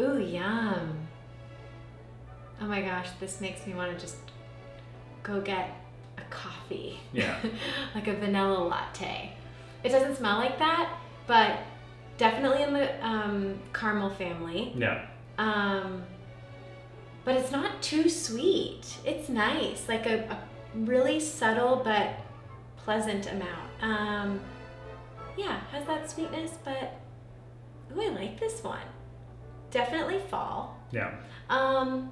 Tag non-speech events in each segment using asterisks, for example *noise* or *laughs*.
Ooh, yum. Oh my gosh, this makes me want to just go get a coffee. Yeah. *laughs* like a vanilla latte. It doesn't smell like that, but definitely in the um, caramel family. Yeah. Um, but it's not too sweet. It's nice, like a, a really subtle but pleasant amount. Um, yeah, has that sweetness, but ooh, I like this one. Definitely fall. Yeah. Um,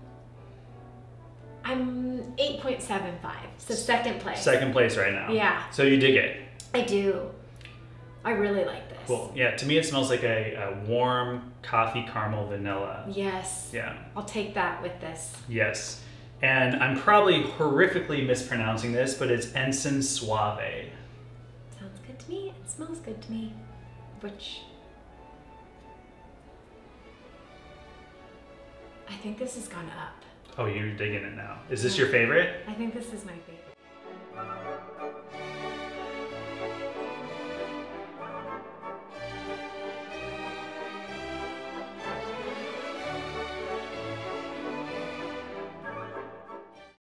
I'm 8.75, so second place. Second place right now. Yeah. So you dig it. I do. I really like this. Cool. Yeah. To me, it smells like a, a warm coffee caramel vanilla. Yes. Yeah. I'll take that with this. Yes. And I'm probably horrifically mispronouncing this, but it's Encens Suave. Sounds good to me. It smells good to me. Which think this has gone up. Oh, you're digging it now. Is this your favorite? I think this is my favorite.